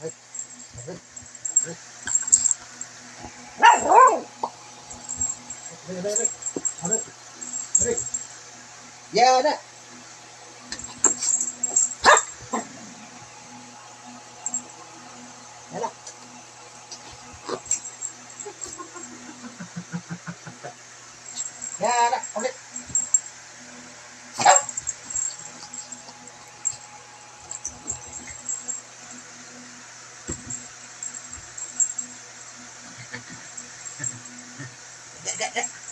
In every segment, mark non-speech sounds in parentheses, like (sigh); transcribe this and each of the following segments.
Aray. Aray. Aray. Aray, aray, that, that, that.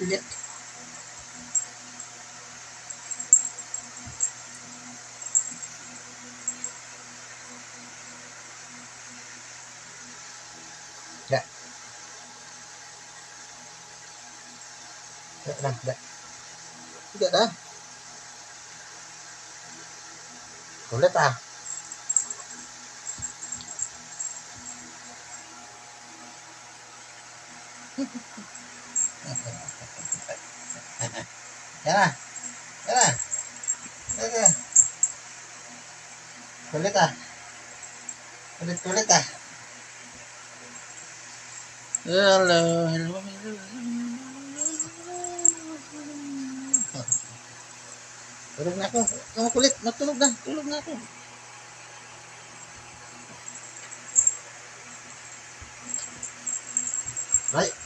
nhất đây đây đây đây đấy của lết vào (laughs) Yan na. Yan na. Yan na. Kulit ah. Kulit kulit ah. Hello, hello, hello. Tulog na ako. Ang kulit. Matulog na. Tulog na ako. Right.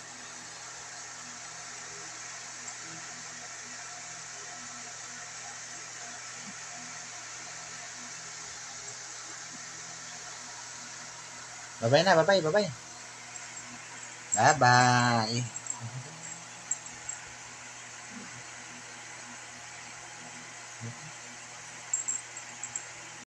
Bye-bye na, bye-bye, bye-bye. Bye-bye. Mm-hmm.